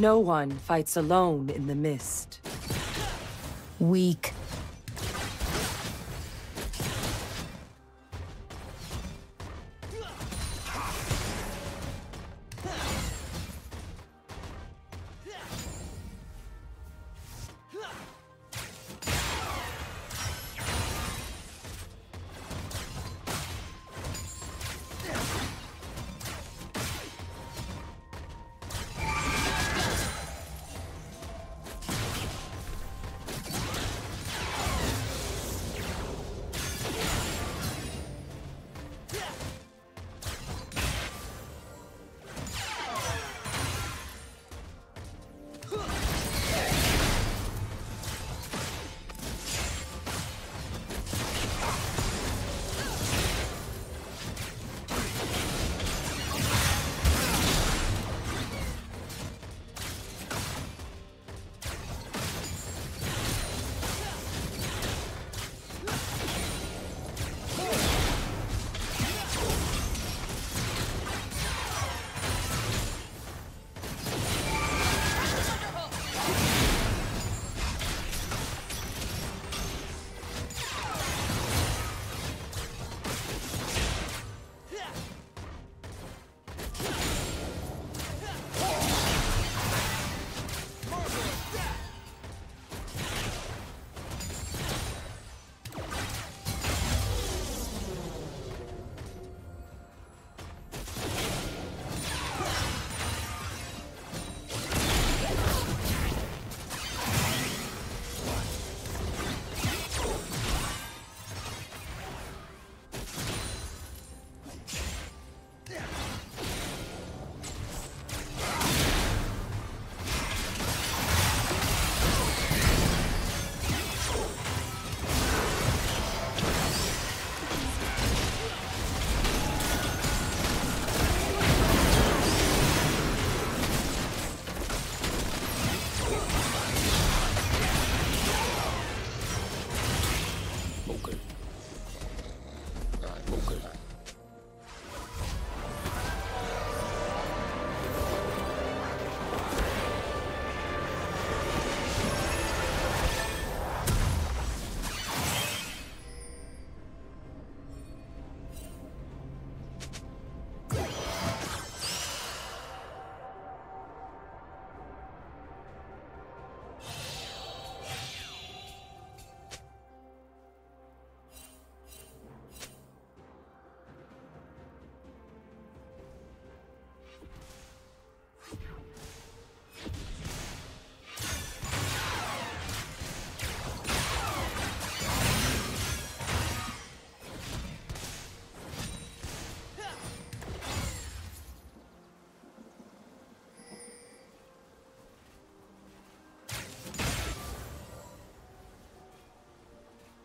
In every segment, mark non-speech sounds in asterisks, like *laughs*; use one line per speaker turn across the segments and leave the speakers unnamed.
No one fights alone in the mist.
Weak.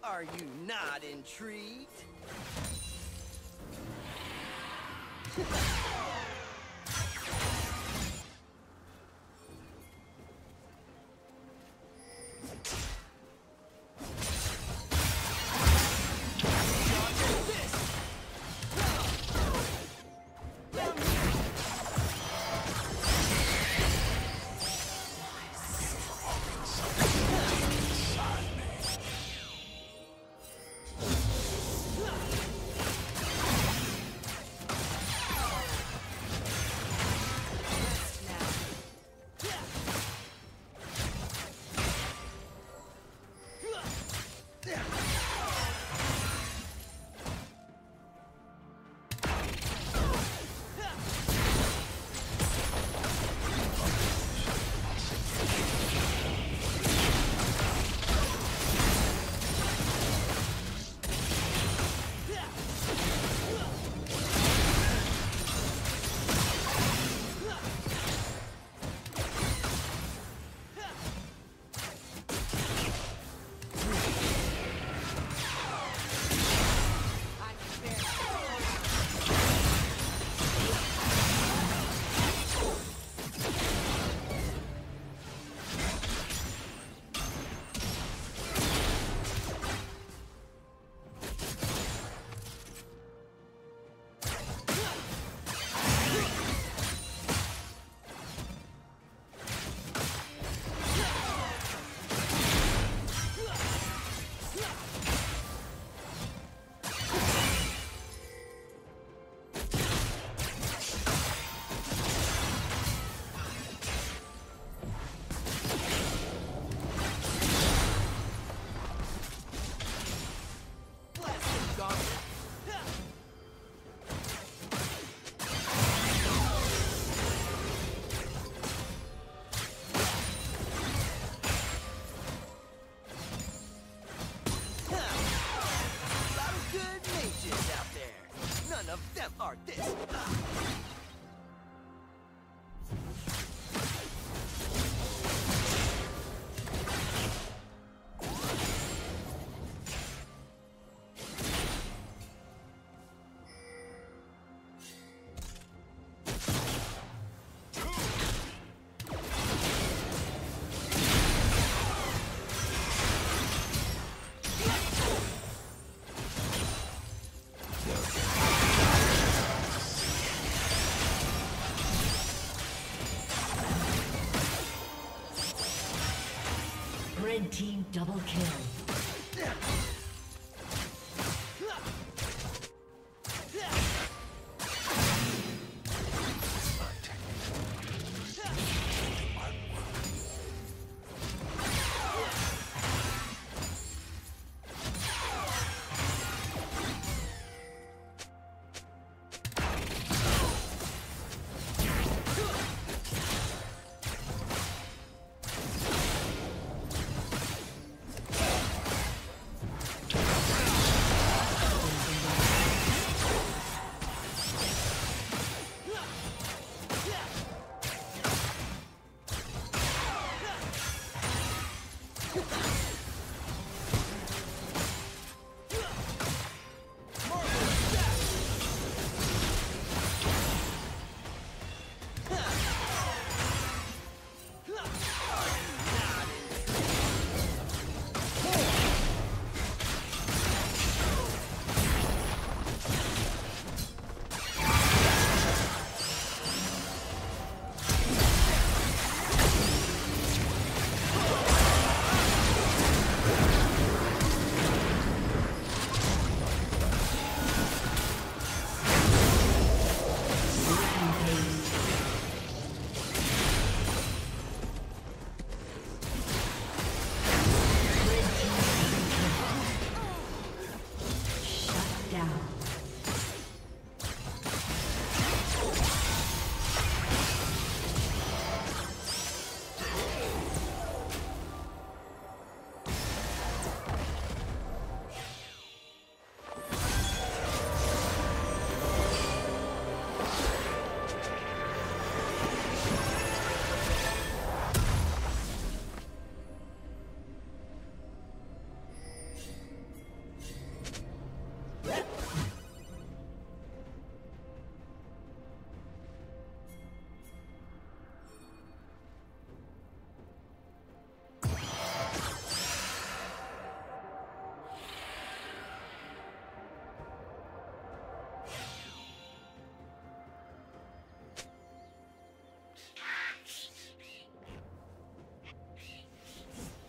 Are you not intrigued? *laughs*
double kill.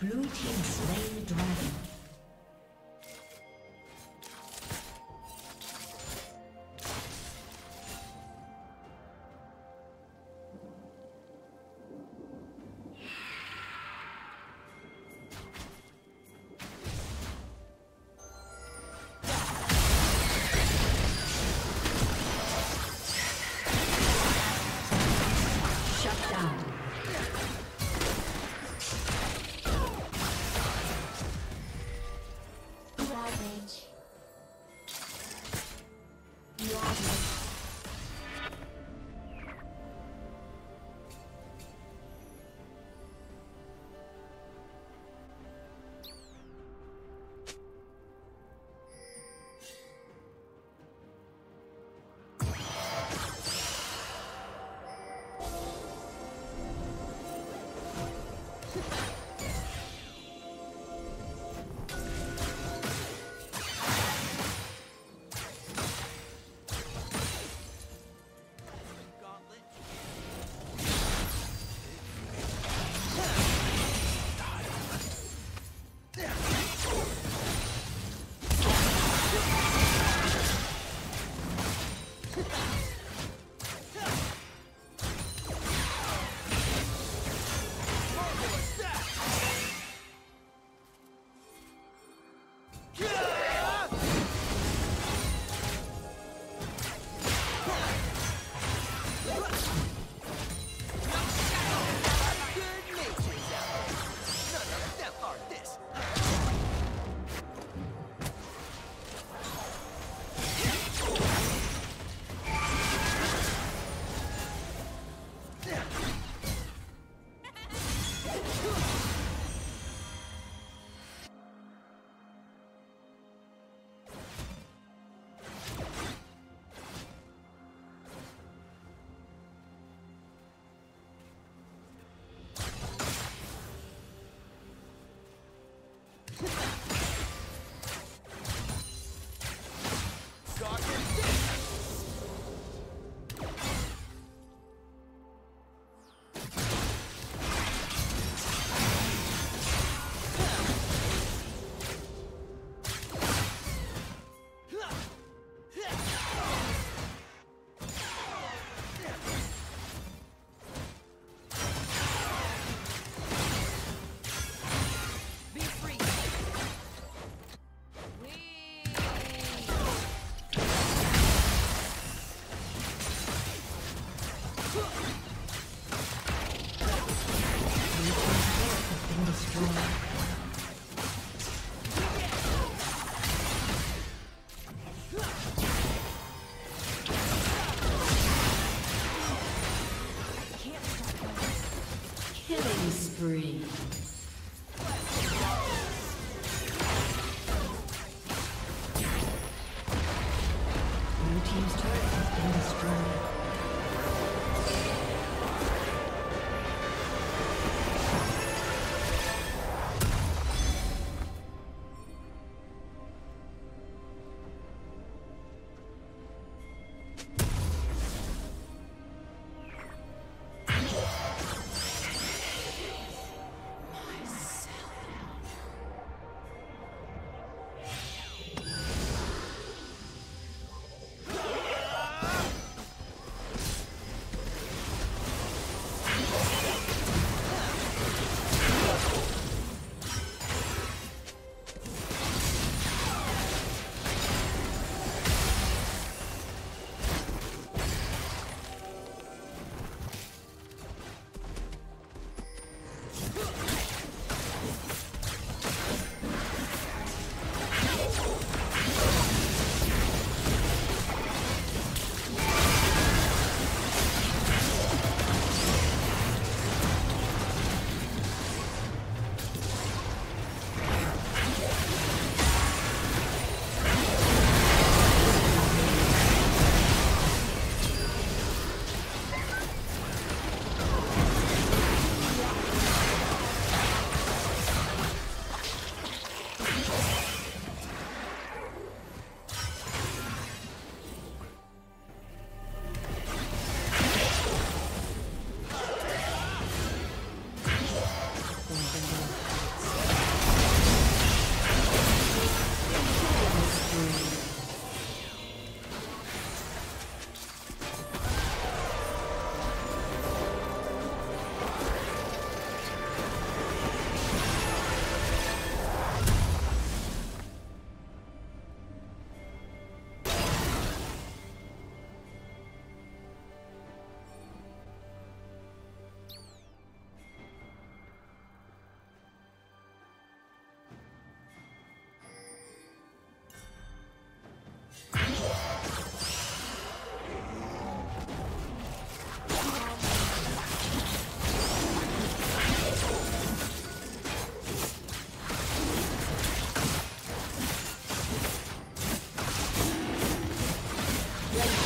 Blue team slain gente. Killing
spree. Red